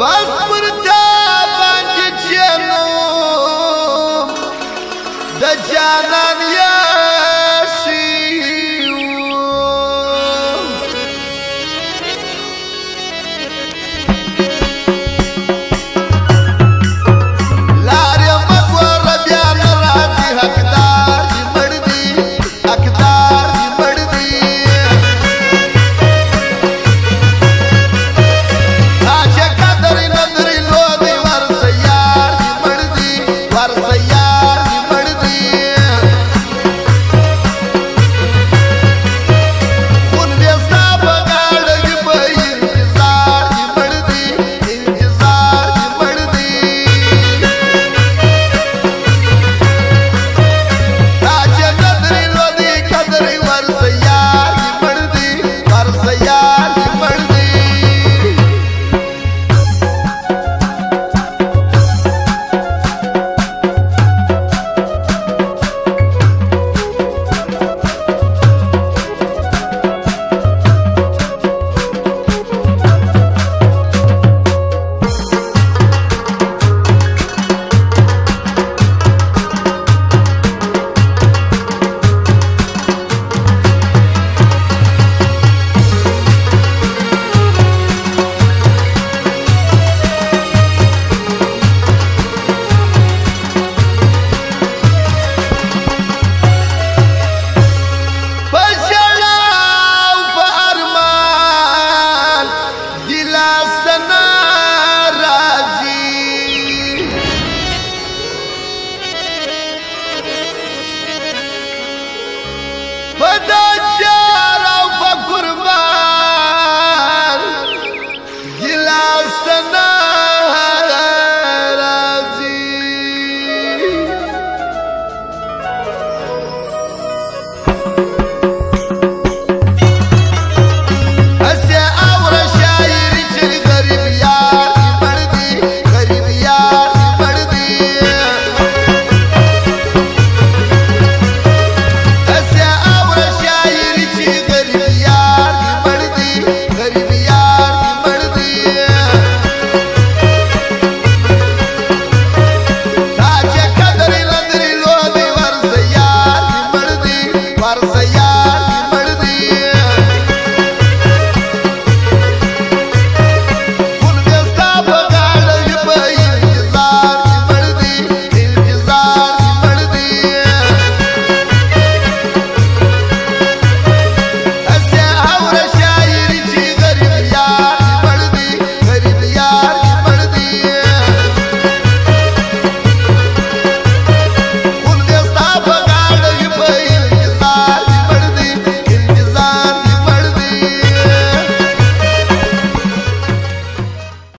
بس پر